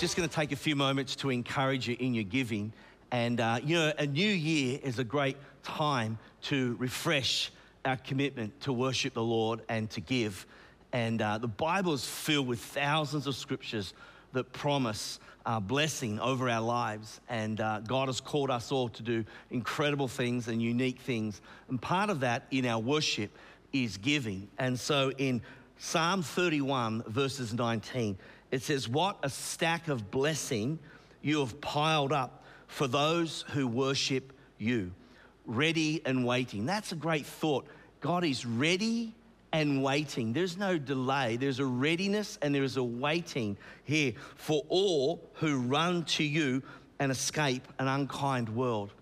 just going to take a few moments to encourage you in your giving. And uh, you know, a new year is a great time to refresh our commitment to worship the Lord and to give. And uh, the Bible is filled with thousands of scriptures that promise uh, blessing over our lives. And uh, God has called us all to do incredible things and unique things. And part of that in our worship is giving. And so in Psalm 31, verses 19, it says, What a stack of blessing you have piled up for those who worship you. Ready and waiting. That's a great thought. God is ready and waiting. There's no delay. There's a readiness and there is a waiting here for all who run to you and escape an unkind world.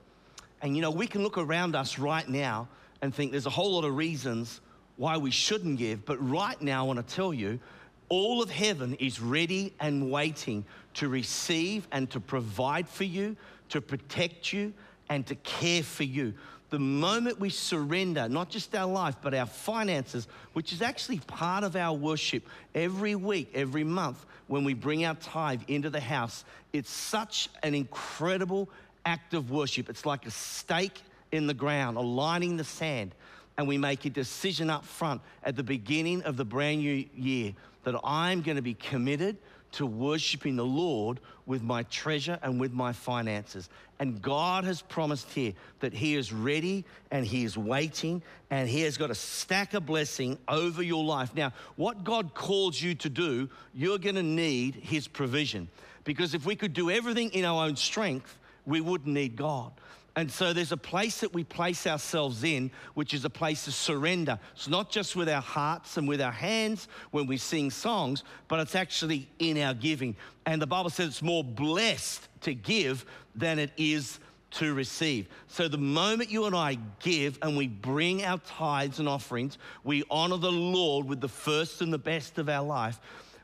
And you know, we can look around us right now and think there's a whole lot of reasons why we shouldn't give. But right now, I want to tell you, all of heaven is ready and waiting to receive and to provide for you, to protect you, and to care for you. The moment we surrender, not just our life, but our finances, which is actually part of our worship every week, every month, when we bring our tithe into the house, it's such an incredible act of worship. It's like a stake in the ground, aligning the sand. And we make a decision up front at the beginning of the brand new year that I'm going to be committed to worshiping the Lord with my treasure and with my finances. And God has promised here that He is ready and He is waiting and He has got a stack of blessing over your life. Now, what God calls you to do, you're going to need His provision. Because if we could do everything in our own strength, we wouldn't need God. And so there's a place that we place ourselves in, which is a place of surrender. It's not just with our hearts and with our hands when we sing songs, but it's actually in our giving. And the Bible says it's more blessed to give than it is to receive. So the moment you and I give and we bring our tithes and offerings, we honor the Lord with the first and the best of our life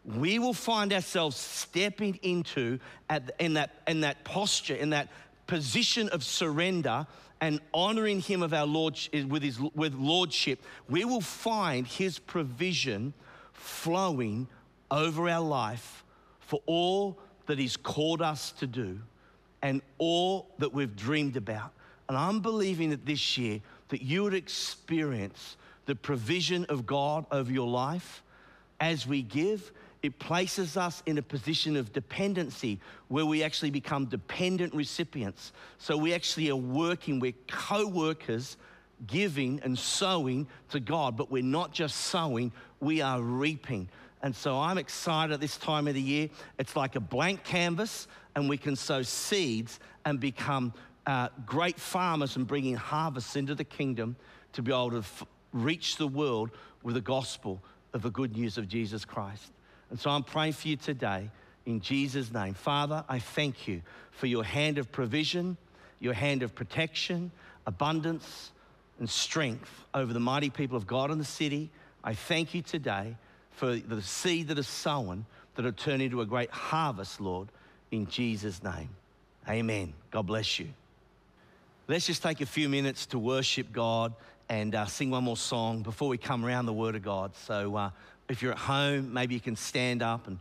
we will find ourselves stepping into at, in, that, in that posture, in that position of surrender and honoring him of our lord with his with lordship we will find his provision flowing over our life for all that he's called us to do and all that we've dreamed about. And i'm believing that this year that you would experience the provision of god over your life as we give it places us in a position of dependency where we actually become dependent recipients. So we actually are working, we're co workers, giving and sowing to God, but we're not just sowing, we are reaping. And so I'm excited at this time of the year. It's like a blank canvas, and we can sow seeds and become uh, great farmers and bringing harvests into the kingdom to be able to f- reach the world with the gospel of the good news of Jesus Christ. And so I'm praying for you today in Jesus' name. Father, I thank you for your hand of provision, your hand of protection, abundance, and strength over the mighty people of God in the city, I thank you today for the seed that is sown that will turn into a great harvest, Lord, in Jesus' name. Amen. God bless you. Let's just take a few minutes to worship God and uh, sing one more song before we come around the Word of God. So uh, if you're at home, maybe you can stand up and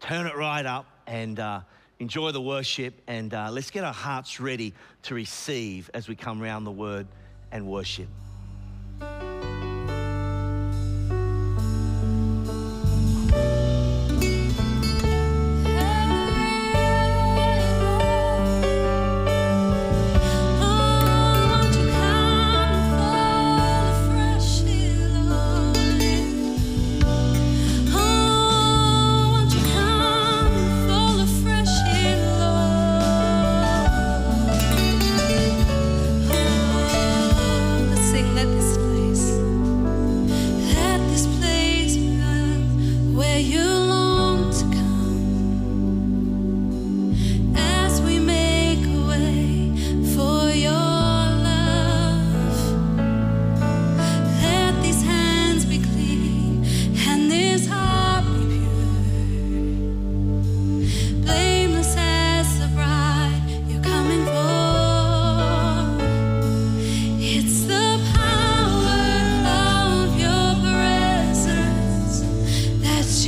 turn it right up and uh, enjoy the worship. And uh, let's get our hearts ready to receive as we come around the Word and worship.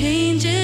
Changes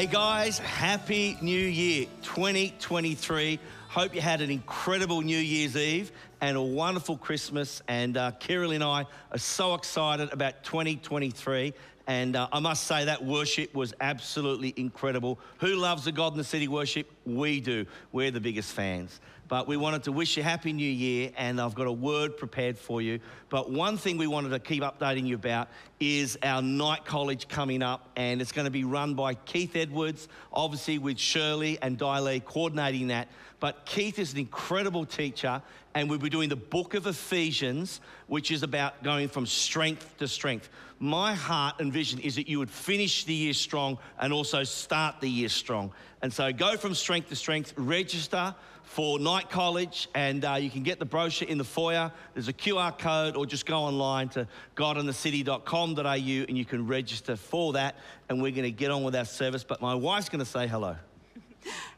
Hey guys, happy new year 2023. Hope you had an incredible New Year's Eve and a wonderful Christmas. And uh, Kirrily and I are so excited about 2023. And uh, I must say that worship was absolutely incredible. Who loves the God in the City worship? we do. We're the biggest fans. But we wanted to wish you a Happy New Year, and I've got a word prepared for you. But one thing we wanted to keep updating you about is our night college coming up, and it's going to be run by Keith Edwards, obviously with Shirley and Diley coordinating that. But Keith is an incredible teacher, and we'll be doing the book of Ephesians, which is about going from strength to strength. My heart and vision is that you would finish the year strong and also start the year strong. And so go from strength to strength, register for night college, and uh, you can get the brochure in the foyer. There's a QR code, or just go online to godinthecity.com.au and you can register for that. And we're going to get on with our service. But my wife's going to say hello.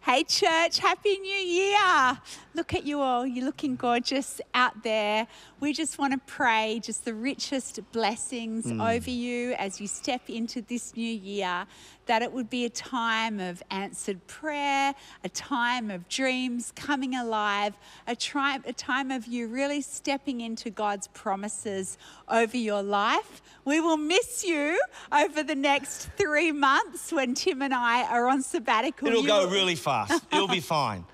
Hey, church, Happy New Year! Look at you all, you're looking gorgeous out there. We just want to pray just the richest blessings over you as you step into this new year, that it would be a time of answered prayer, a time of dreams coming alive, a, tri- a time of you really stepping into God's promises over your life. We will miss you over the next three months when Tim and I are on sabbatical. It'll You go will- really fast, it'll be fine.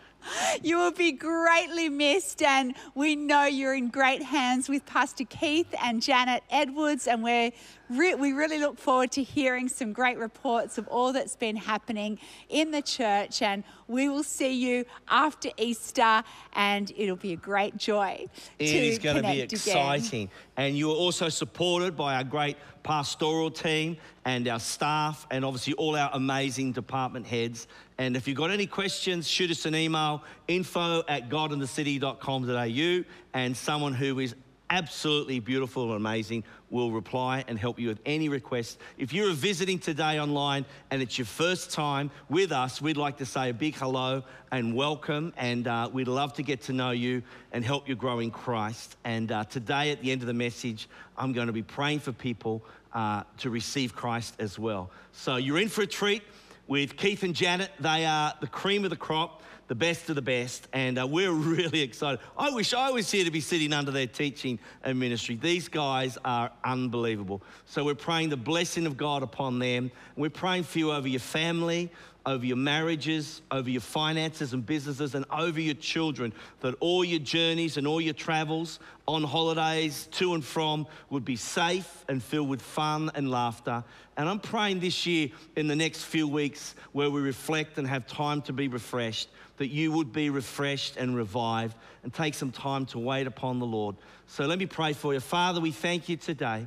You will be greatly missed, and we know you're in great hands with Pastor Keith and Janet Edwards, and we're re- we really look forward to hearing some great reports of all that's been happening in the church. And we will see you after Easter, and it'll be a great joy. It to is going to be connect again. exciting. And you are also supported by our great pastoral team and our staff, and obviously all our amazing department heads. And if you've got any questions, shoot us an email info at godinthecity.com.au, and someone who is absolutely beautiful and amazing will reply and help you with any requests. If you're visiting today online and it's your first time with us, we'd like to say a big hello and welcome, and uh, we'd love to get to know you and help you grow in Christ. And uh, today, at the end of the message, I'm going to be praying for people uh, to receive Christ as well. So you're in for a treat with Keith and Janet. They are the cream of the crop, the best of the best, and uh, we're really excited. I wish I was here to be sitting under their teaching and ministry. These guys are unbelievable. So we're praying the blessing of God upon them. We're praying for you over your family, over your marriages, over your finances and businesses, and over your children, that all your journeys and all your travels on holidays to and from would be safe and filled with fun and laughter. And I'm praying this year, in the next few weeks, where we reflect and have time to be refreshed, that you would be refreshed and revived and take some time to wait upon the Lord. So let me pray for you. Father, we thank you today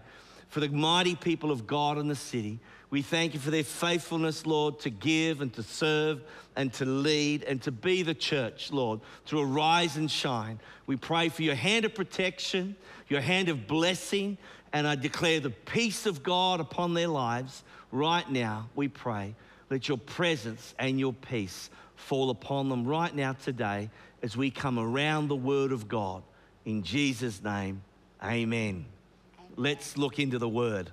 for the mighty people of God in the city. We thank you for their faithfulness, Lord, to give and to serve and to lead and to be the church, Lord, to arise and shine. We pray for your hand of protection, your hand of blessing, and I declare the peace of God upon their lives. Right now, we pray, let your presence and your peace fall upon them right now today as we come around the word of God. In Jesus' name, amen. Let's look into the word.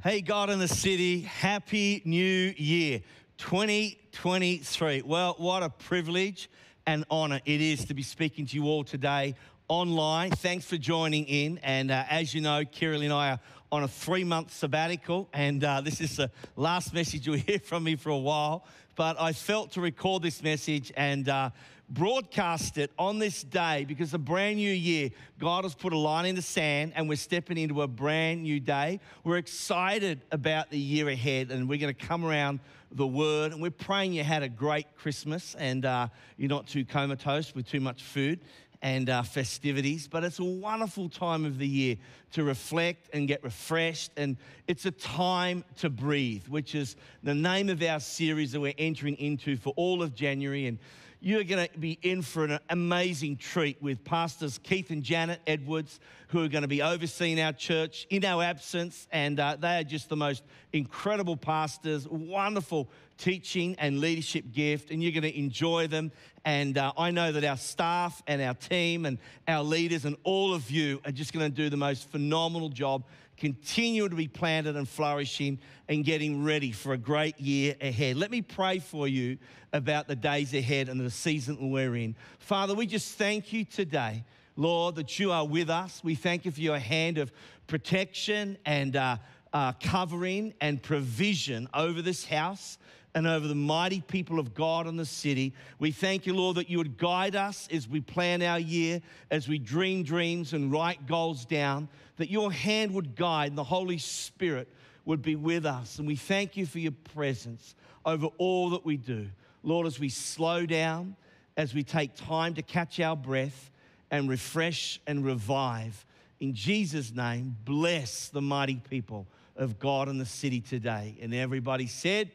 Hey, God in the city, happy new year 2023. Well, what a privilege and honor it is to be speaking to you all today online. Thanks for joining in. And uh, as you know, Kirrily and I are on a three month sabbatical, and uh, this is the last message you'll hear from me for a while. But I felt to record this message and uh, broadcast it on this day because a brand new year, God has put a line in the sand and we're stepping into a brand new day. We're excited about the year ahead and we're going to come around the word and we're praying you had a great Christmas and uh, you're not too comatose with too much food and uh, festivities, but it's a wonderful time of the year to reflect and get refreshed. And it's a time to breathe, which is the name of our series that we're entering into for all of January. And you're going to be in for an amazing treat with Pastors Keith and Janet Edwards, who are going to be overseeing our church in our absence. And uh, they are just the most incredible pastors, wonderful teaching and leadership gift, and you're going to enjoy them. And uh, I know that our staff and our team and our leaders and all of you are just going to do the most phenomenal job continue to be planted and flourishing and getting ready for a great year ahead. Let me pray for you about the days ahead and the season we're in. Father, we just thank you today, Lord, that you are with us. We thank you for your hand of protection and uh, uh, covering and provision over this house. And over the mighty people of God in the city. We thank you, Lord, that you would guide us as we plan our year, as we dream dreams and write goals down, that your hand would guide and the Holy Spirit would be with us. And we thank you for your presence over all that we do. Lord, as we slow down, as we take time to catch our breath and refresh and revive, in Jesus' name, bless the mighty people of God in the city today. And everybody said,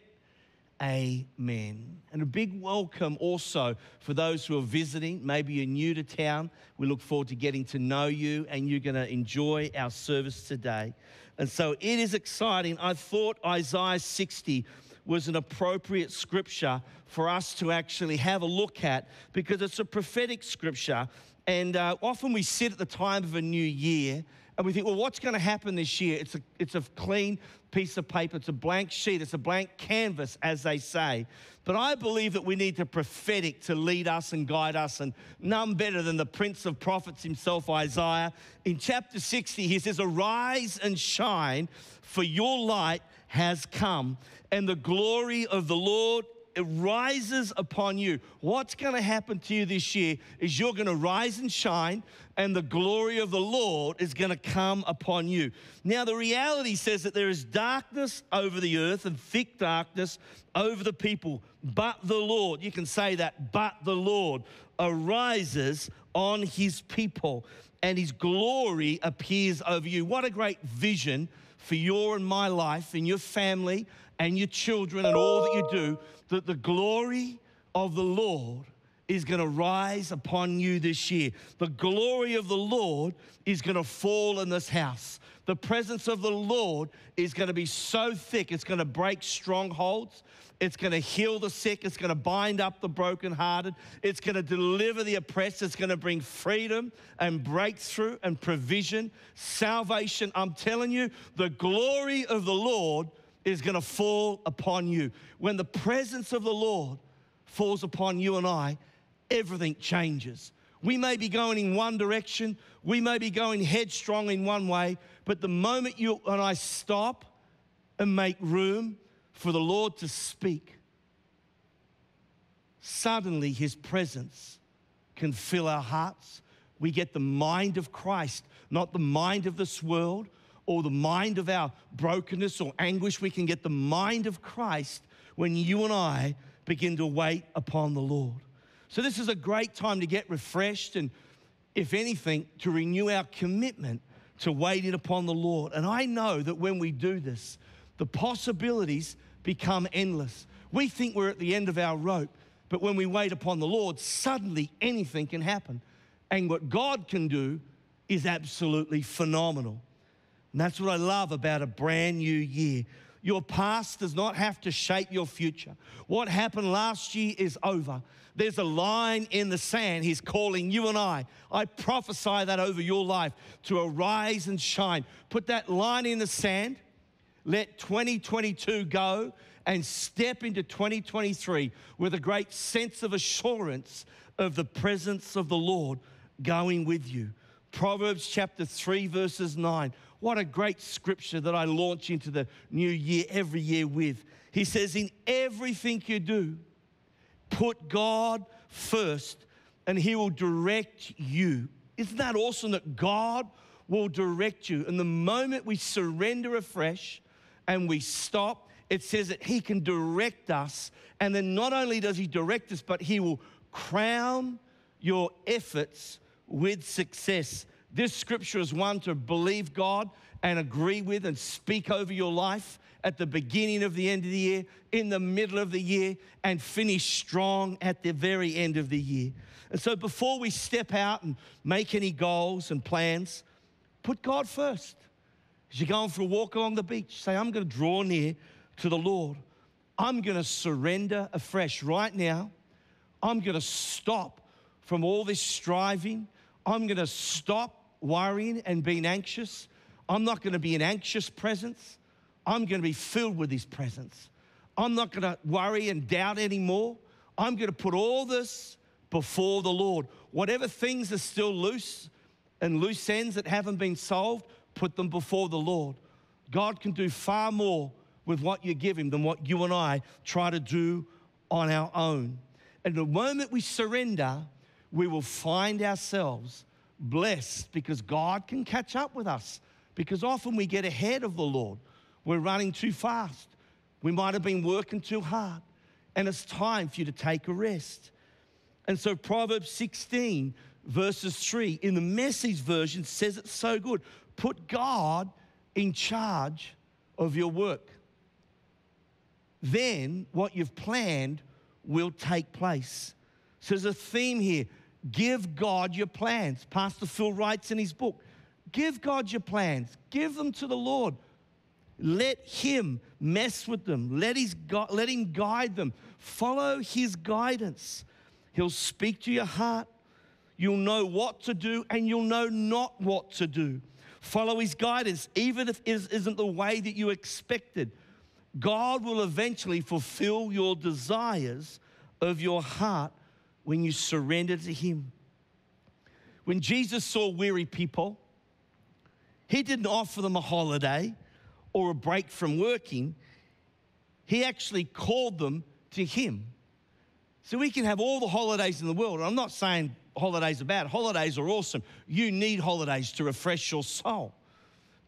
Amen. And a big welcome also for those who are visiting. Maybe you're new to town. We look forward to getting to know you, and you're going to enjoy our service today. And so it is exciting. I thought Isaiah 60 was an appropriate scripture for us to actually have a look at because it's a prophetic scripture. And uh, often we sit at the time of a new year and we think, well, what's going to happen this year? It's a, it's a clean piece of paper, it's a blank sheet, it's a blank canvas, as they say. But I believe that we need the prophetic to lead us and guide us, and none better than the prince of prophets himself, Isaiah. In chapter 60, he says, Arise and shine, for your light has come, and the glory of the Lord it rises upon you. What's going to happen to you this year is you're going to rise and shine, and the glory of the Lord is going to come upon you. Now, the reality says that there is darkness over the earth and thick darkness over the people, but the Lord, you can say that, but the Lord arises on his people, and his glory appears over you. What a great vision for your and my life and your family and your children and all that you do, that the glory of the Lord is going to rise upon you this year. The glory of the Lord is going to fall in this house. The presence of the Lord is going to be so thick, it's going to break strongholds. It's going to heal the sick. It's going to bind up the brokenhearted. It's going to deliver the oppressed. It's going to bring freedom and breakthrough and provision, salvation. I'm telling you, the glory of the Lord is going to fall upon you. When the presence of the Lord falls upon you and I, everything changes. We may be going in one direction, we may be going headstrong in one way, but the moment you and I stop and make room for the Lord to speak, suddenly his presence can fill our hearts. We get the mind of Christ, not the mind of this world or the mind of our brokenness or anguish. We can get the mind of Christ when you and I begin to wait upon the Lord. So, this is a great time to get refreshed and, if anything, to renew our commitment to waiting upon the Lord. And I know that when we do this, the possibilities become endless. We think we're at the end of our rope, but when we wait upon the Lord, suddenly anything can happen. And what God can do is absolutely phenomenal. And that's what I love about a brand new year. Your past does not have to shape your future. What happened last year is over. There's a line in the sand. He's calling you and I. I prophesy that over your life to arise and shine. Put that line in the sand. Let 2022 go and step into 2023 with a great sense of assurance of the presence of the Lord going with you. Proverbs chapter 3, verses 9. What a great scripture that I launch into the new year every year with. He says, In everything you do, put God first and He will direct you. Isn't that awesome that God will direct you? And the moment we surrender afresh and we stop, it says that He can direct us. And then not only does He direct us, but He will crown your efforts with success. This scripture is one to believe God and agree with and speak over your life at the beginning of the end of the year, in the middle of the year, and finish strong at the very end of the year. And so before we step out and make any goals and plans, put God first. As you're going for a walk along the beach, say, I'm going to draw near to the Lord. I'm going to surrender afresh right now. I'm going to stop from all this striving. I'm going to stop worrying and being anxious. I'm not going to be an anxious presence. I'm going to be filled with His presence. I'm not going to worry and doubt anymore. I'm going to put all this before the Lord. Whatever things are still loose and loose ends that haven't been solved, put them before the Lord. God can do far more with what you give Him than what you and I try to do on our own. And the moment we surrender, we will find ourselves blessed because God can catch up with us. Because often we get ahead of the Lord. We're running too fast. We might have been working too hard. And it's time for you to take a rest. And so Proverbs 16, verses 3, in the message version says it so good. Put God in charge of your work. Then what you've planned will take place. So there's a theme here. Give God your plans. Pastor Phil writes in his book Give God your plans, give them to the Lord. Let Him mess with them, let, his, let Him guide them. Follow His guidance. He'll speak to your heart. You'll know what to do and you'll know not what to do. Follow His guidance, even if it isn't the way that you expected. God will eventually fulfill your desires of your heart when you surrender to Him. When Jesus saw weary people, He didn't offer them a holiday or a break from working. He actually called them to Him. So we can have all the holidays in the world. I'm not saying holidays are bad, holidays are awesome. You need holidays to refresh your soul.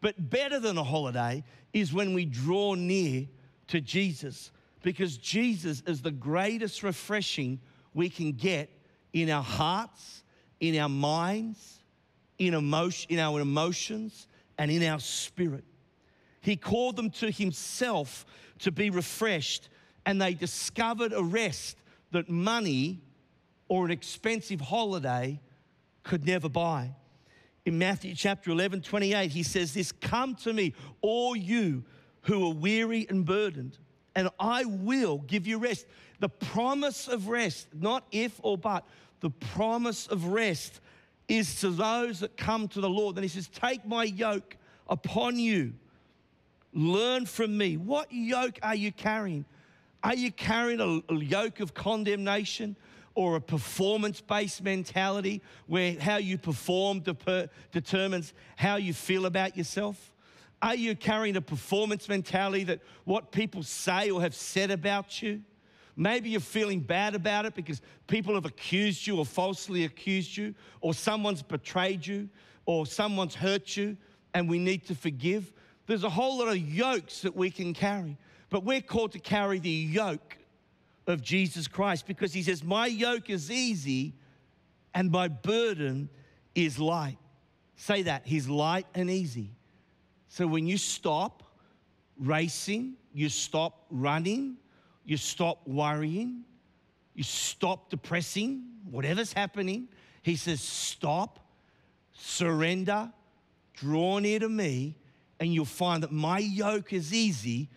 But better than a holiday is when we draw near to Jesus because Jesus is the greatest refreshing we can get in our hearts, in our minds, in, emotion, in our emotions, and in our spirit. He called them to himself to be refreshed, and they discovered a rest that money or an expensive holiday could never buy. In Matthew chapter 11, 28, he says this Come to me, all you who are weary and burdened, and I will give you rest. The promise of rest, not if or but, the promise of rest is to those that come to the Lord. And he says, Take my yoke upon you. Learn from me. What yoke are you carrying? Are you carrying a, a yoke of condemnation or a performance based mentality where how you perform determines how you feel about yourself? Are you carrying a performance mentality that what people say or have said about you? Maybe you're feeling bad about it because people have accused you or falsely accused you, or someone's betrayed you, or someone's hurt you, and we need to forgive. There's a whole lot of yokes that we can carry, but we're called to carry the yoke of Jesus Christ because he says, My yoke is easy and my burden is light. Say that, he's light and easy. So when you stop racing, you stop running, you stop worrying, you stop depressing, whatever's happening, he says, Stop, surrender, draw near to me, and you'll find that my yoke is easy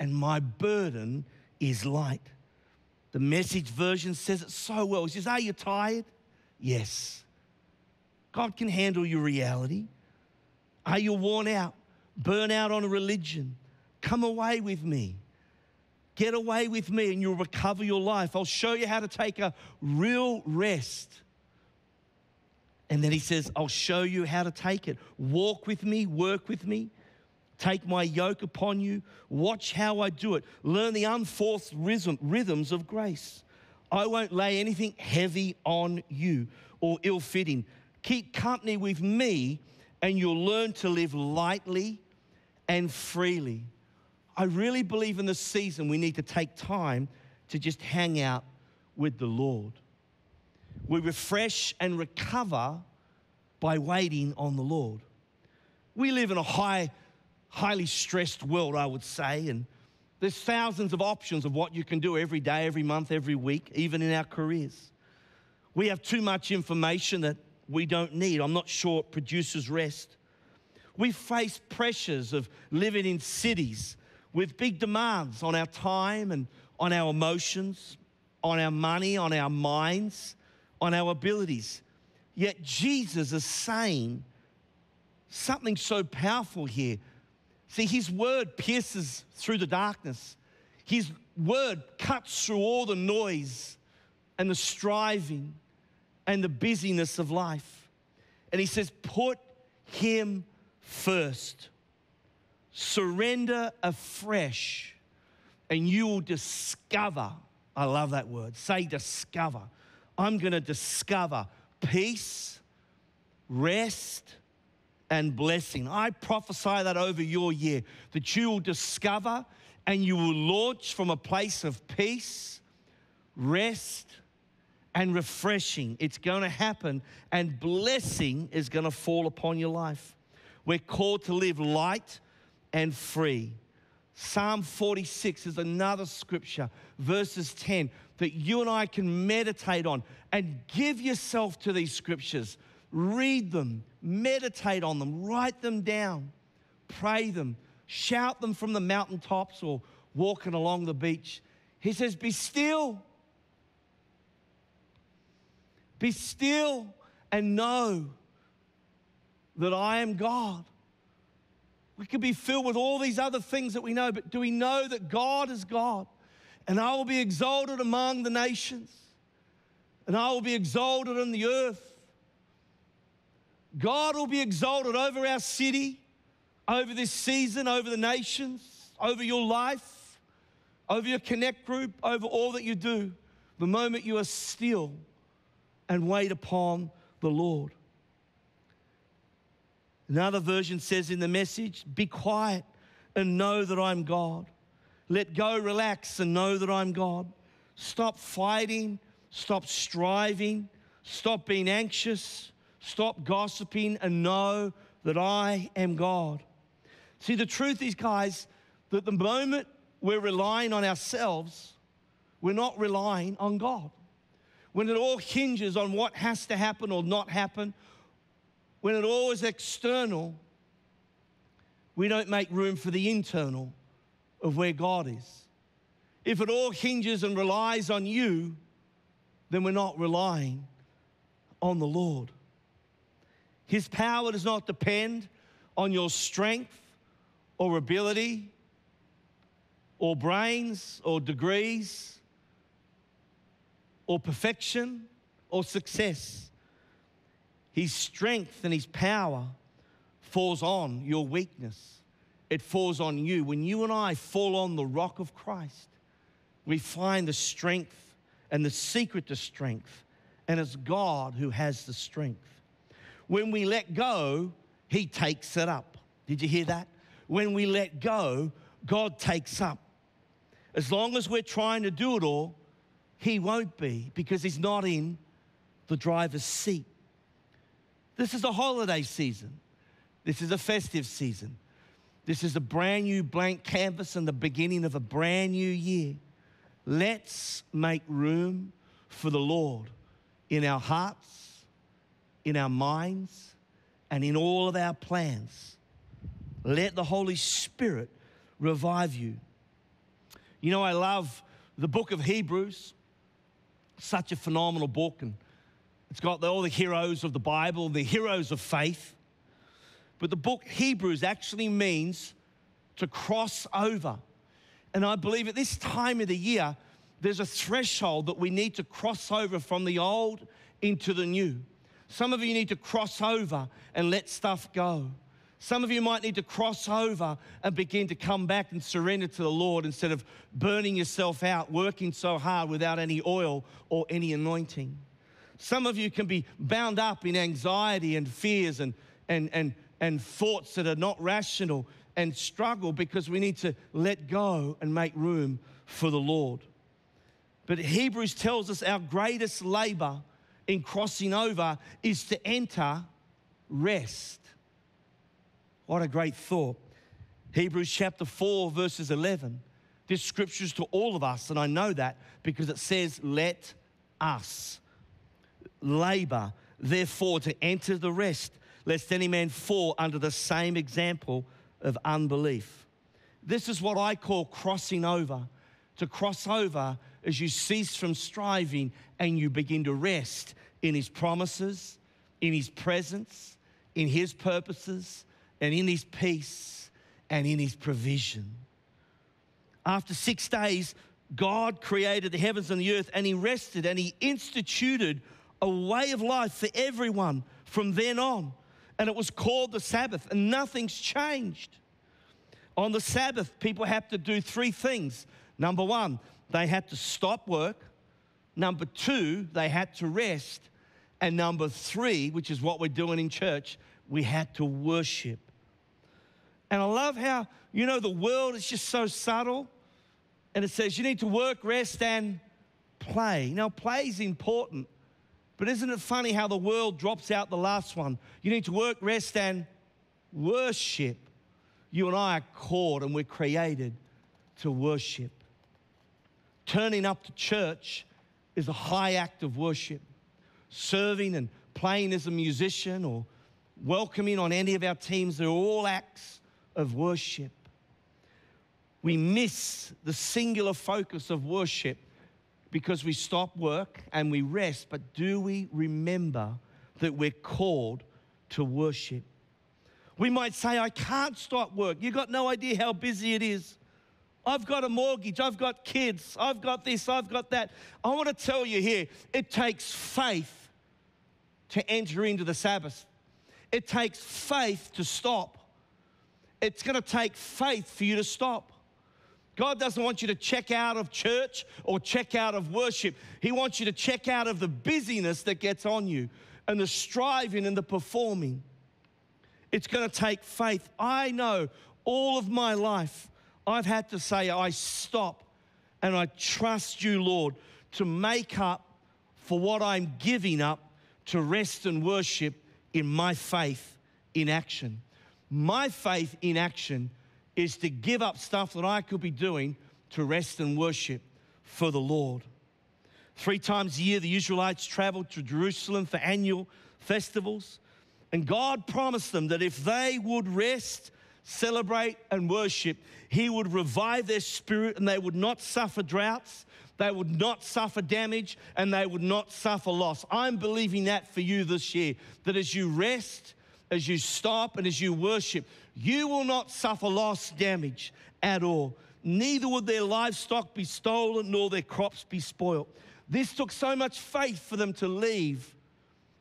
and my burden is light. The message version says it so well. He says, Are you tired? Yes. God can handle your reality. Are you worn out? Burn out on a religion? Come away with me. Get away with me and you'll recover your life. I'll show you how to take a real rest. And then he says, I'll show you how to take it. Walk with me, work with me. Take my yoke upon you. Watch how I do it. Learn the unforced rhythm, rhythms of grace. I won't lay anything heavy on you or ill fitting. Keep company with me, and you'll learn to live lightly and freely. I really believe in this season we need to take time to just hang out with the Lord. We refresh and recover by waiting on the Lord. We live in a high, highly stressed world, I would say, and there's thousands of options of what you can do every day, every month, every week, even in our careers. We have too much information that we don't need. I'm not sure it produces rest. We face pressures of living in cities with big demands on our time and on our emotions, on our money, on our minds, on our abilities. Yet Jesus is saying something so powerful here. See, his word pierces through the darkness. His word cuts through all the noise and the striving and the busyness of life. And he says, Put him first. surrender afresh, and you will discover. I love that word. Say discover. I'm going to discover peace, rest, and blessing. I prophesy that over your year that you will discover and you will launch from a place of peace, rest, and refreshing. It's going to happen, and blessing is going to fall upon your life. We're called to live light and free. Psalm 46 is another scripture, verses 10, that you and I can meditate on and give yourself to these scriptures. Read them, meditate on them, write them down, pray them, shout them from the mountaintops or walking along the beach. He says, Be still. Be still and know that I am God. We could be filled with all these other things that we know, but do we know that God is God? And I will be exalted among the nations, and I will be exalted in the earth. God will be exalted over our city, over this season, over the nations, over your life, over your connect group, over all that you do. The moment you are still and wait upon the Lord. Another version says in the message, Be quiet and know that I'm God. Let go, relax, and know that I'm God. Stop fighting, stop striving, stop being anxious, stop gossiping, and know that I am God. See, the truth is, guys, that the moment we're relying on ourselves, we're not relying on God. When it all hinges on what has to happen or not happen, when it all is external, we don't make room for the internal of where God is. If it all hinges and relies on you, then we're not relying on the Lord. His power does not depend on your strength or ability or brains or degrees or perfection or success. His strength and his power falls on your weakness. It falls on you. When you and I fall on the rock of Christ, we find the strength and the secret to strength. And it's God who has the strength. When we let go, He takes it up. Did you hear that? When we let go, God takes up. As long as we're trying to do it all, He won't be because He's not in the driver's seat. This is a holiday season. This is a festive season. This is a brand new blank canvas and the beginning of a brand new year. Let's make room for the Lord in our hearts, in our minds, and in all of our plans. Let the Holy Spirit revive you. You know, I love the book of Hebrews, such a phenomenal book, and it's got all the heroes of the Bible, the heroes of faith. But the book Hebrews actually means to cross over. And I believe at this time of the year, there's a threshold that we need to cross over from the old into the new. Some of you need to cross over and let stuff go. Some of you might need to cross over and begin to come back and surrender to the Lord instead of burning yourself out, working so hard without any oil or any anointing. Some of you can be bound up in anxiety and fears and, and, and, and thoughts that are not rational and struggle because we need to let go and make room for the Lord. But Hebrews tells us our greatest labor in crossing over is to enter rest. What a great thought. Hebrews chapter 4, verses 11. This scripture is to all of us, and I know that because it says, Let us labor, therefore, to enter the rest, lest any man fall under the same example of unbelief. This is what I call crossing over. To cross over as you cease from striving and you begin to rest in His promises, in His presence, in His purposes, and in His peace and in His provision. After six days, God created the heavens and the earth and He rested and He instituted a way of life for everyone from then on. And it was called the Sabbath, and nothing's changed. On the Sabbath, people have to do three things. Number one, they had to stop work. Number two, they had to rest. And number three, which is what we're doing in church, we had to worship. And I love how, you know, the world is just so subtle. And it says you need to work, rest, and play. Now, play is important, but isn't it funny how the world drops out the last one? You need to work, rest, and worship. You and I are called and we're created to worship. Turning up to church is a high act of worship. Serving and playing as a musician or welcoming on any of our teams, they're all acts of worship. We miss the singular focus of worship because we stop work and we rest, but do we remember that we're called to worship? We might say, I can't stop work. You've got no idea how busy it is. I've got a mortgage, I've got kids, I've got this, I've got that. I want to tell you here it takes faith to enter into the Sabbath, it takes faith to stop. It's going to take faith for you to stop. God doesn't want you to check out of church or check out of worship. He wants you to check out of the busyness that gets on you and the striving and the performing. It's going to take faith. I know all of my life I've had to say, I stop and I trust you, Lord, to make up for what I'm giving up to rest and worship in my faith in action. My faith in action is to give up stuff that I could be doing to rest and worship for the Lord. Three times a year, the Israelites traveled to Jerusalem for annual festivals. And God promised them that if they would rest, celebrate, and worship, He would revive their spirit and they would not suffer droughts, they would not suffer damage, and they would not suffer loss. I'm believing that for you this year, that as you rest, as you stop, and as you worship, you will not suffer loss, damage at all. Neither would their livestock be stolen nor their crops be spoiled. This took so much faith for them to leave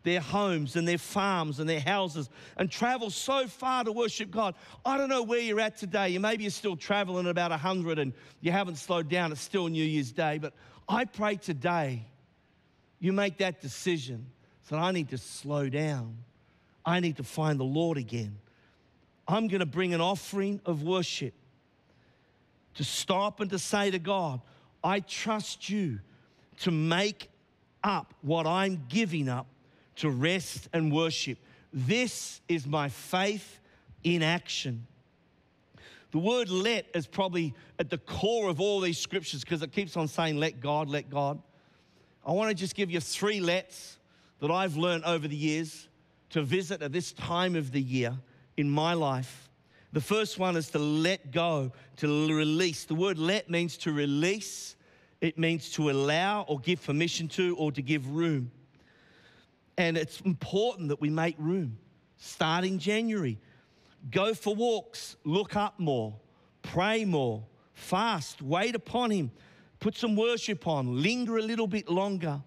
their homes and their farms and their houses and travel so far to worship God. I don't know where you're at today. You maybe you're still traveling at about 100 and you haven't slowed down. It's still New Year's Day. But I pray today you make that decision. So I need to slow down. I need to find the Lord again. I'm going to bring an offering of worship to stop and to say to God, I trust you to make up what I'm giving up to rest and worship. This is my faith in action. The word let is probably at the core of all these scriptures because it keeps on saying, let God, let God. I want to just give you three lets that I've learned over the years to visit at this time of the year in my life. The first one is to let go, to release. The word let means to release, it means to allow or give permission to or to give room. And it's important that we make room. Starting January, go for walks, look up more, pray more, fast, wait upon Him, put some worship on, linger a little bit longer.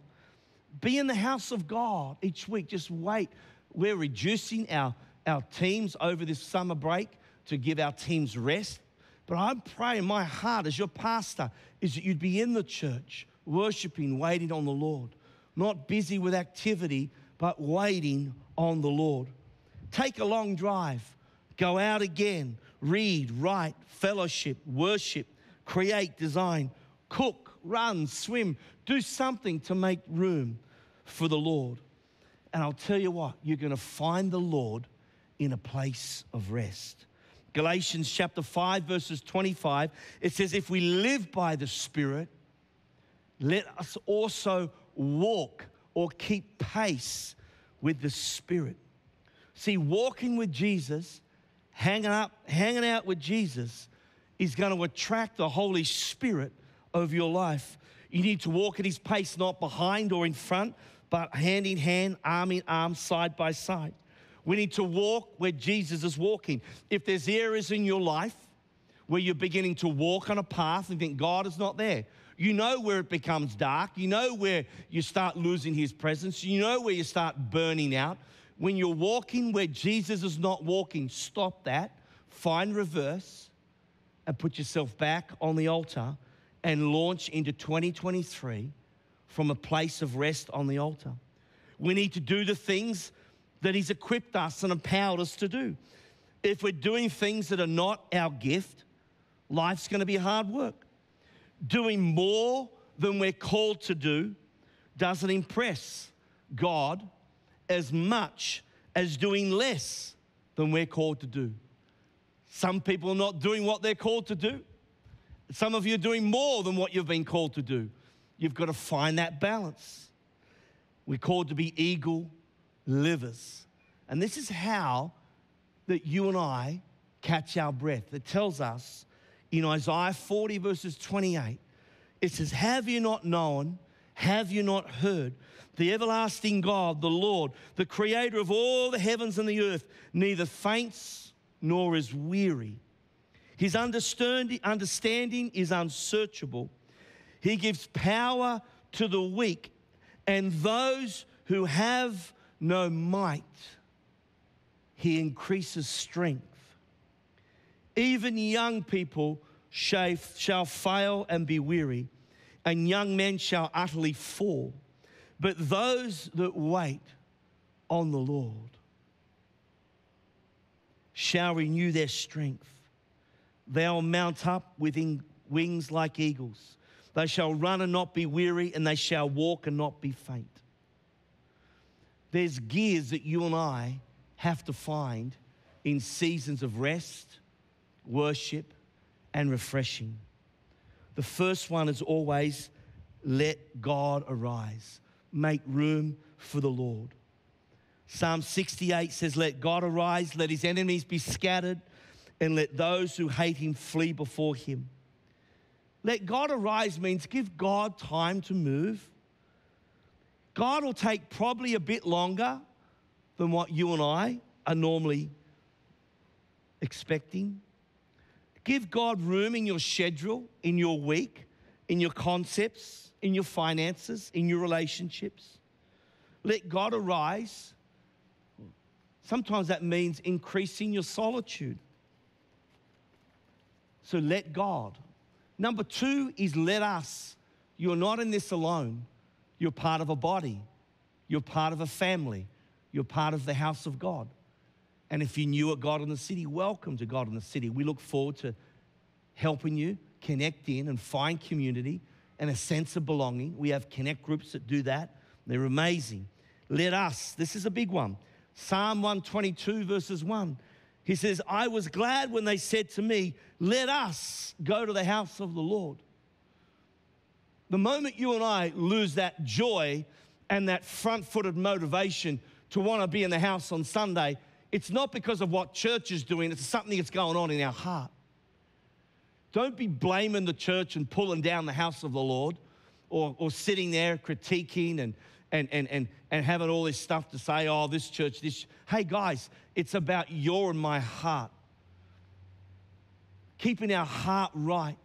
Be in the house of God each week. Just wait. We're reducing our, our teams over this summer break to give our teams rest. But I'm praying, my heart as your pastor is that you'd be in the church, worshiping, waiting on the Lord, not busy with activity, but waiting on the Lord. Take a long drive, go out again, read, write, fellowship, worship, create, design, cook, run, swim, do something to make room for the Lord. And I'll tell you what, you're going to find the Lord in a place of rest. Galatians chapter 5, verses 25, it says, If we live by the Spirit, let us also walk or keep pace with the Spirit. See, walking with Jesus, hanging out, hanging out with Jesus, is going to attract the Holy Spirit over your life. You need to walk at His pace, not behind or in front, but hand in hand, arm in arm, side by side. We need to walk where Jesus is walking. If there's areas in your life where you're beginning to walk on a path and think God is not there, you know where it becomes dark. You know where you start losing his presence. You know where you start burning out. When you're walking where Jesus is not walking, stop that, find reverse, and put yourself back on the altar and launch into 2023 from a place of rest on the altar. We need to do the things that He's equipped us and empowered us to do. If we're doing things that are not our gift, life's going to be hard work. Doing more than we're called to do doesn't impress God as much as doing less than we're called to do. Some people are not doing what they're called to do. Some of you are doing more than what you've been called to do. You've got to find that balance. We're called to be eagle livers. And this is how that you and I catch our breath. It tells us in Isaiah 40, verses 28, it says, Have you not known? Have you not heard? The everlasting God, the Lord, the creator of all the heavens and the earth, neither faints nor is weary. His understanding, understanding is unsearchable. He gives power to the weak and those who have no might. He increases strength. Even young people shall, fail and be weary, and young men shall utterly fall. But those that wait on the Lord shall renew their strength. They'll mount up with wings like eagles. They shall run and not be weary, and they shall walk and not be faint. There's gears that you and I have to find in seasons of rest, worship, and refreshing. The first one is always let God arise, make room for the Lord. Psalm 68 says, Let God arise, let his enemies be scattered, and let those who hate him flee before him. Let God arise means give God time to move. God will take probably a bit longer than what you and I are normally expecting. Give God room in your schedule, in your week, in your concepts, in your finances, in your relationships. Let God arise. Sometimes that means increasing your solitude. So let God. Number two is let us. You're not in this alone. You're part of a body, you're part of a family, you're part of the house of God. And if you're new at God in the City, welcome to God in the City. We look forward to helping you connect in and find community and a sense of belonging. We have connect groups that do that, they're amazing. Let us, this is a big one. Psalm 122, verses 1. He says, I was glad when they said to me, Let us go to the house of the Lord. The moment you and I lose that joy and that front footed motivation to want to be in the house on Sunday, it's not because of what church is doing, it's something that's going on in our heart. Don't be blaming the church and pulling down the house of the Lord or, or sitting there critiquing and, and, and, and, and having all this stuff to say, oh, this church, this. Hey, guys, it's about your and my heart. Keeping our heart right.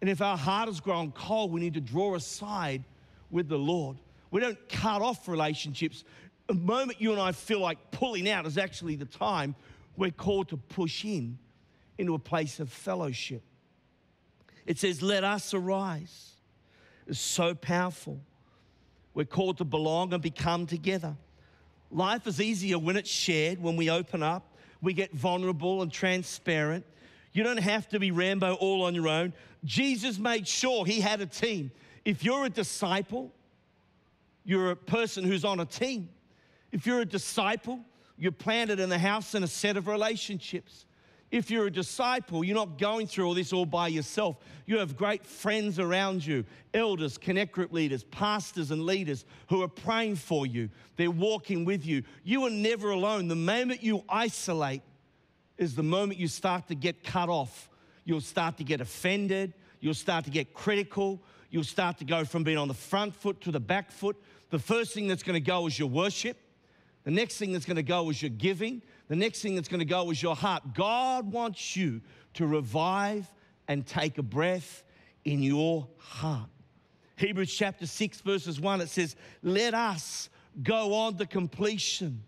And if our heart has grown cold, we need to draw aside with the Lord. We don't cut off relationships. The moment you and I feel like pulling out is actually the time we're called to push in into a place of fellowship. It says, Let us arise. It's so powerful. We're called to belong and become together. Life is easier when it's shared, when we open up, we get vulnerable and transparent. You don't have to be Rambo all on your own. Jesus made sure he had a team. If you're a disciple, you're a person who's on a team. If you're a disciple, you're planted in the house in a set of relationships. If you're a disciple, you're not going through all this all by yourself. You have great friends around you elders, connect group leaders, pastors, and leaders who are praying for you. They're walking with you. You are never alone. The moment you isolate is the moment you start to get cut off. You'll start to get offended. You'll start to get critical. You'll start to go from being on the front foot to the back foot. The first thing that's going to go is your worship. The next thing that's going to go is your giving. The next thing that's going to go is your heart. God wants you to revive and take a breath in your heart. Hebrews chapter 6, verses 1, it says, Let us go on to completion.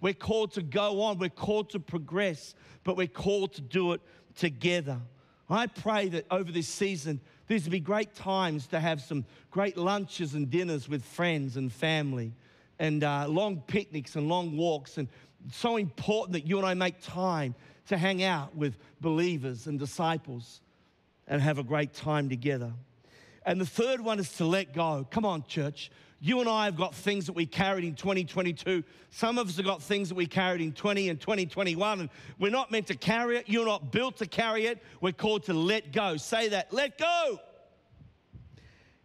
We're called to go on, we're called to progress, but we're called to do it together. I pray that over this season, these will be great times to have some great lunches and dinners with friends and family, and uh, long picnics and long walks. And so important that you and I make time to hang out with believers and disciples and have a great time together. And the third one is to let go. Come on, church. You and I have got things that we carried in 2022. Some of us have got things that we carried in 20 and 2021, and we're not meant to carry it. You're not built to carry it. We're called to let go. Say that, let go.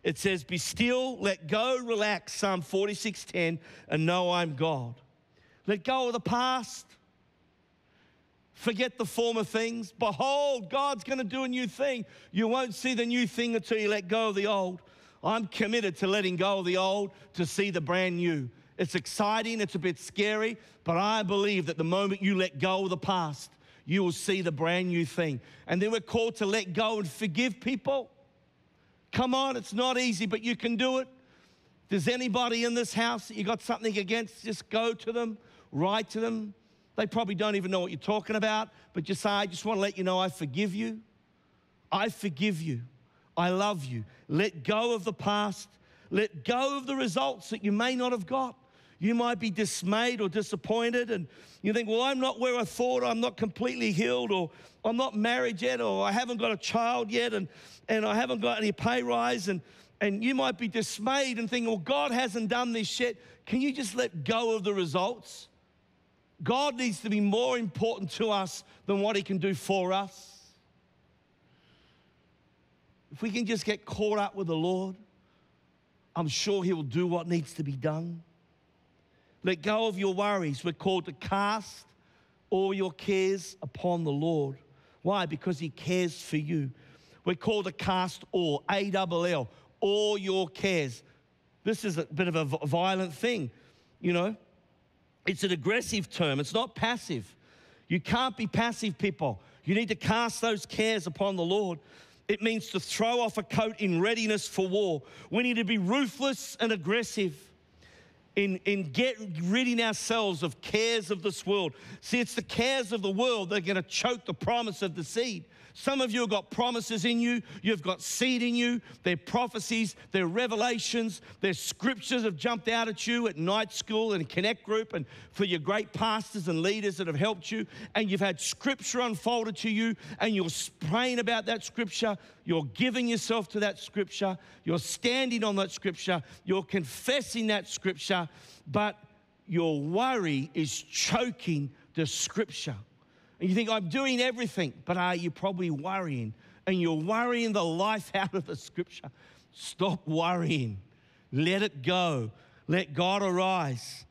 It says, Be still, let go, relax, Psalm 46:10, and know I'm God. Let go of the past. Forget the former things. Behold, God's going to do a new thing. You won't see the new thing until you let go of the old. I'm committed to letting go of the old to see the brand new. It's exciting, it's a bit scary, but I believe that the moment you let go of the past, you will see the brand new thing. And then we're called to let go and forgive people. Come on, it's not easy, but you can do it. If there's anybody in this house that you got something against, just go to them, write to them. They probably don't even know what you're talking about, but just say, I just want to let you know I forgive you. I forgive you. I love you. Let go of the past. Let go of the results that you may not have got. You might be dismayed or disappointed, and you think, Well, I'm not where I thought, I'm not completely healed, or I'm not married yet, or I haven't got a child yet, and, and I haven't got any pay rise. And, and you might be dismayed and thinking, Well, God hasn't done this yet. Can you just let go of the results? God needs to be more important to us than what He can do for us. If we can just get caught up with the Lord, I'm sure He will do what needs to be done. Let go of your worries. We're called to cast all your cares upon the Lord. Why? Because He cares for you. We're called to cast all, A double L, all your cares. This is a bit of a violent thing, you know. It's an aggressive term, it's not passive. You can't be passive, people. You need to cast those cares upon the Lord. It means to throw off a coat in readiness for war. We need to be ruthless and aggressive in, in get ridding ourselves of cares of this world. See, it's the cares of the world that are going to choke the promise of the seed. Some of you have got promises in you, you've got seed in you, they're prophecies, they're revelations, they're scriptures have jumped out at you at night school and connect group and for your great pastors and leaders that have helped you, and you've had scripture unfolded to you, and you're praying about that scripture, you're giving yourself to that scripture, you're standing on that scripture, you're confessing that scripture, but your worry is choking the scripture. And you think, I'm doing everything, but are you probably worrying? And you're worrying the life out of the scripture. Stop worrying. Let it go. Let God arise.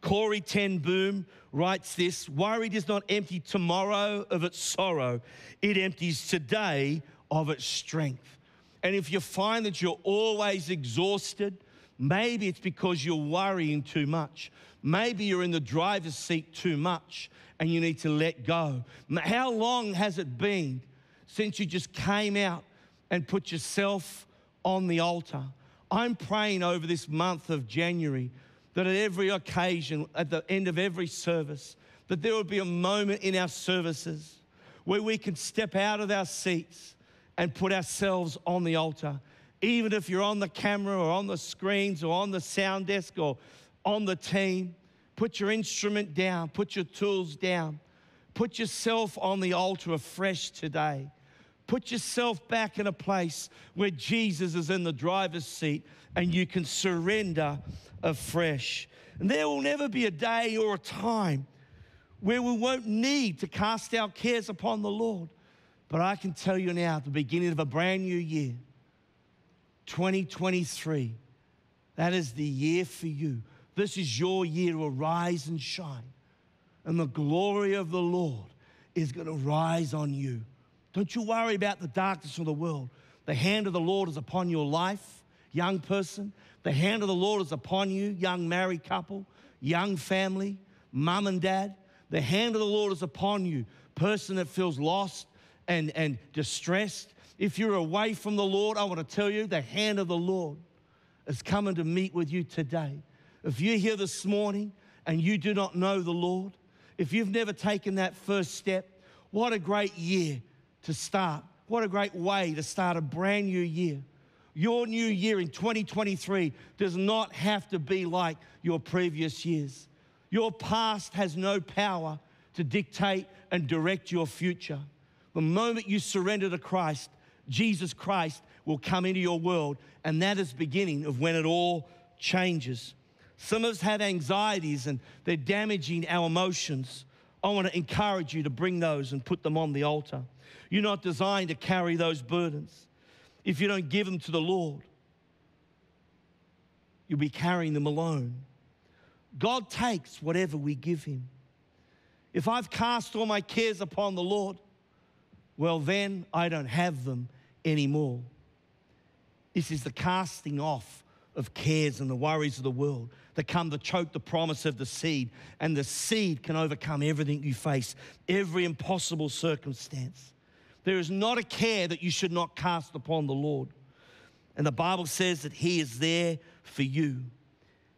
Corrie ten Boom writes this Worry does not empty tomorrow of its sorrow, it empties today of its strength. And if you find that you're always exhausted, maybe it's because you're worrying too much. Maybe you're in the driver's seat too much and you need to let go. How long has it been since you just came out and put yourself on the altar? I'm praying over this month of January that at every occasion, at the end of every service, that there will be a moment in our services where we can step out of our seats and put ourselves on the altar. Even if you're on the camera or on the screens or on the sound desk or on the team, put your instrument down, put your tools down, put yourself on the altar afresh today. Put yourself back in a place where Jesus is in the driver's seat and you can surrender afresh. And there will never be a day or a time where we won't need to cast our cares upon the Lord. But I can tell you now, at the beginning of a brand new year, 2023, that is the year for you. This is your year to arise and shine. And the glory of the Lord is going to rise on you. Don't you worry about the darkness of the world. The hand of the Lord is upon your life, young person. The hand of the Lord is upon you, young married couple, young family, mum and dad. The hand of the Lord is upon you, person that feels lost and, and distressed. If you're away from the Lord, I want to tell you the hand of the Lord is coming to meet with you today. If you're here this morning and you do not know the Lord, if you've never taken that first step, what a great year to start what a great way to start a brand new year. Your new year in 2023 does not have to be like your previous years. Your past has no power to dictate and direct your future. The moment you surrender to Christ, Jesus Christ will come into your world, and that is beginning of when it all changes. Some of us have anxieties and they're damaging our emotions. I want to encourage you to bring those and put them on the altar. You're not designed to carry those burdens. If you don't give them to the Lord, you'll be carrying them alone. God takes whatever we give Him. If I've cast all my cares upon the Lord, well, then I don't have them anymore. This is the casting off of cares and the worries of the world that come to choke the promise of the seed. And the seed can overcome everything you face, every impossible circumstance. There is not a care that you should not cast upon the Lord. And the Bible says that He is there for you.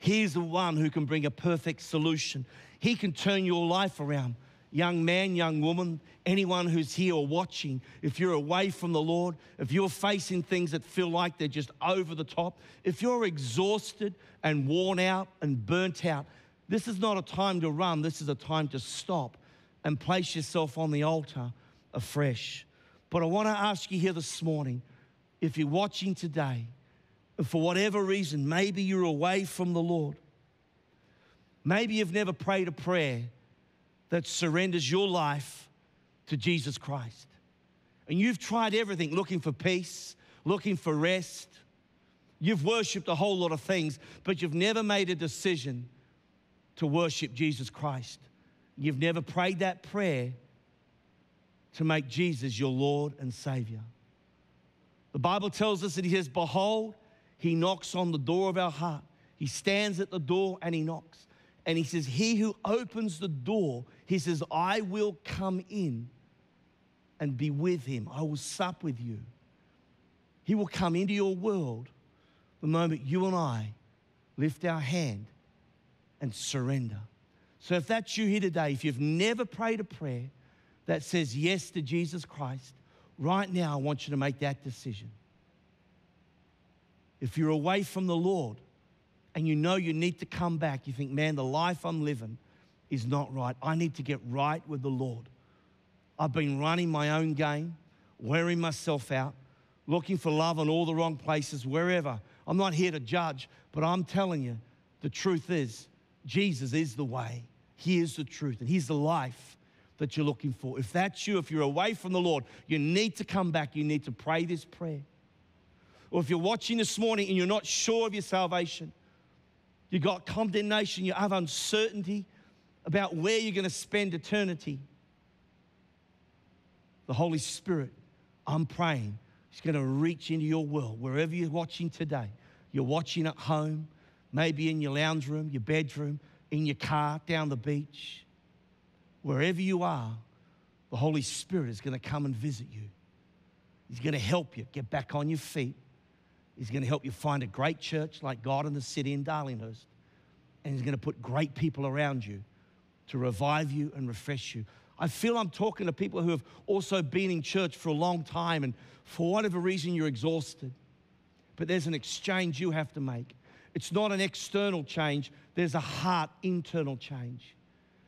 He is the one who can bring a perfect solution. He can turn your life around. Young man, young woman, anyone who's here or watching, if you're away from the Lord, if you're facing things that feel like they're just over the top, if you're exhausted and worn out and burnt out, this is not a time to run. This is a time to stop and place yourself on the altar afresh. But I want to ask you here this morning if you're watching today, for whatever reason, maybe you're away from the Lord, maybe you've never prayed a prayer that surrenders your life to Jesus Christ. And you've tried everything looking for peace, looking for rest. You've worshiped a whole lot of things, but you've never made a decision to worship Jesus Christ. You've never prayed that prayer to make Jesus your Lord and Savior. The Bible tells us that He says, Behold, He knocks on the door of our heart. He stands at the door and He knocks. And He says, He who opens the door, He says, I will come in and be with Him. I will sup with you. He will come into your world the moment you and I lift our hand and surrender. So if that's you here today, if you've never prayed a prayer that says yes to Jesus Christ, right now I want you to make that decision. If you're away from the Lord and you know you need to come back, you think, man, the life I'm living is not right. I need to get right with the Lord. I've been running my own game, wearing myself out, looking for love in all the wrong places, wherever. I'm not here to judge, but I'm telling you, the truth is, Jesus is the way. He is the truth, and He's the life that you're looking for. If that's you, if you're away from the Lord, you need to come back. You need to pray this prayer. Or if you're watching this morning and you're not sure of your salvation, you got condemnation, you have uncertainty about where you're going to spend eternity. The Holy Spirit, I'm praying, is going to reach into your world, wherever you're watching today. You're watching at home, maybe in your lounge room, your bedroom, in your car, down the beach. Wherever you are, the Holy Spirit is going to come and visit you. He's going to help you get back on your feet. He's going to help you find a great church like God in the City in Darlinghurst. And He's going to put great people around you to revive you and refresh you. I feel I'm talking to people who have also been in church for a long time, and for whatever reason, you're exhausted. But there's an exchange you have to make. It's not an external change, there's a heart internal change.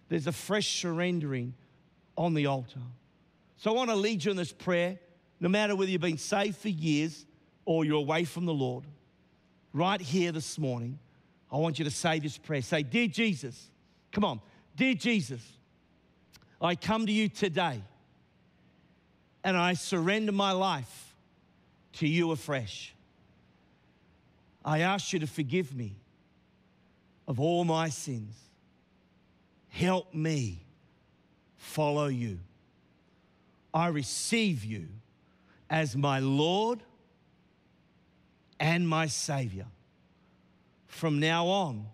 There's a fresh surrendering on the altar. So I want to lead you in this prayer, no matter whether you've been saved for years or you're away from the Lord. Right here this morning, I want you to say this prayer. Say, Dear Jesus, come on, Dear Jesus, I come to you today and I surrender my life to you afresh. I ask you to forgive me of all my sins. Help me follow you. I receive you as my Lord and my Savior. From now on,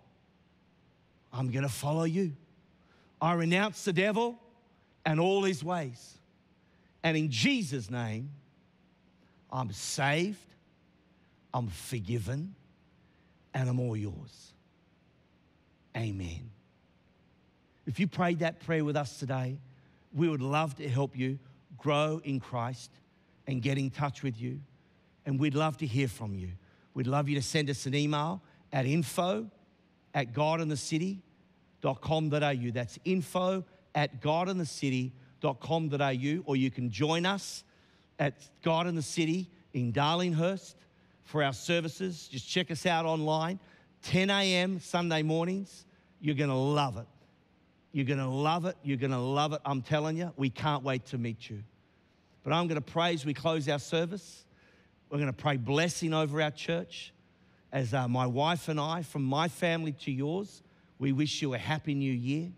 I'm going to follow you. I renounce the devil and all his ways. And in Jesus' name, I'm saved, I'm forgiven, and I'm all yours. Amen. If you prayed that prayer with us today, we would love to help you grow in Christ and get in touch with you. And we'd love to hear from you. We'd love you to send us an email at info at godinthecity.com.au. That's info at godinthecity.com.au. Or you can join us at God in the City in Darlinghurst for our services. Just check us out online. 10 a.m. Sunday mornings. You're going to love it. You're going to love it. You're going to love it. I'm telling you, we can't wait to meet you. But I'm going to pray as we close our service. We're going to pray blessing over our church. As uh, my wife and I, from my family to yours, we wish you a happy new year.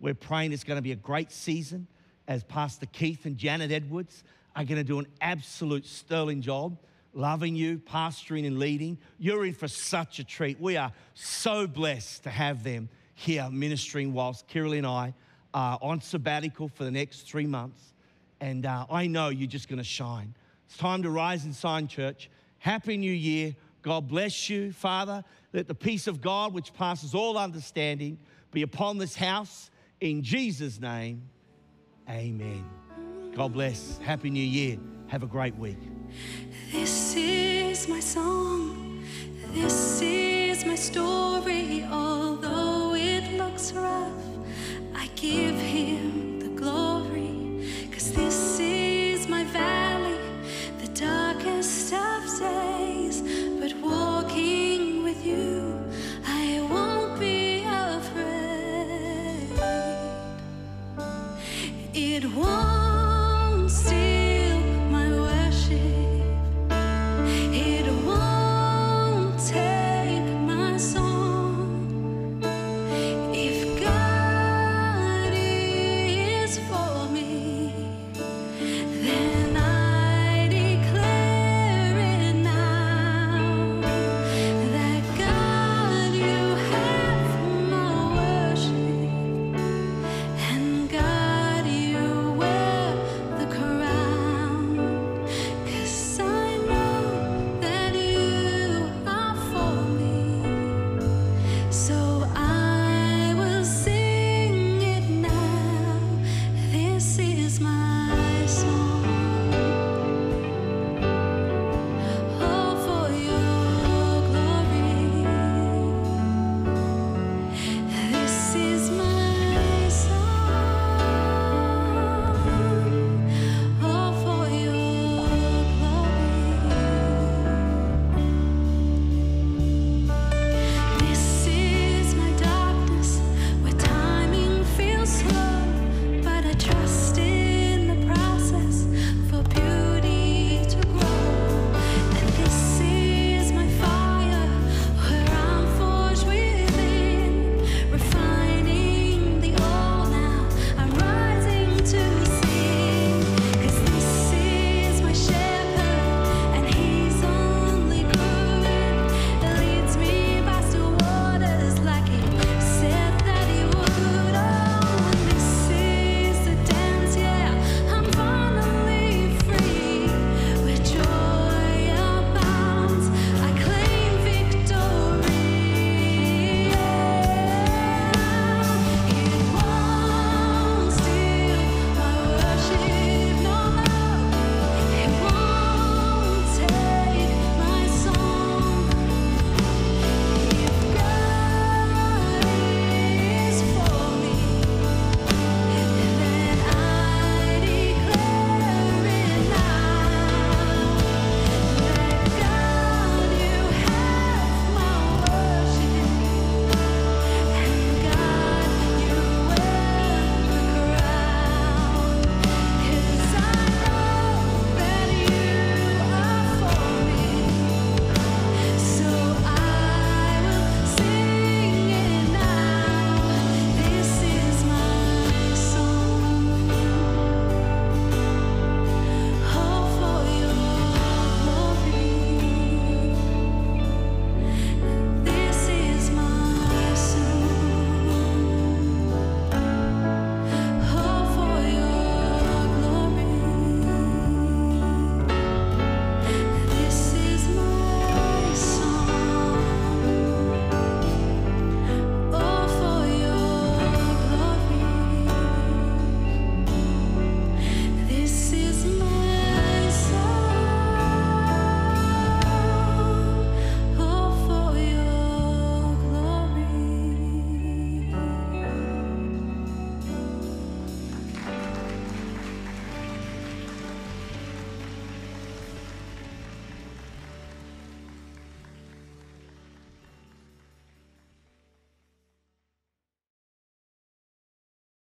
We're praying it's going to be a great season as Pastor Keith and Janet Edwards are going to do an absolute sterling job loving you, pastoring and leading. You're in for such a treat. We are so blessed to have them here ministering whilst Kirrily and I are on sabbatical for the next three months. And uh, I know you're just going to shine. It's time to rise and sign, church. Happy New Year. God bless you, Father. Let the peace of God, which passes all understanding, be upon this house. In Jesus' name, amen. God bless. Happy New Year. Have a great week. This is my song. This is my story. Although it looks rough, I give him.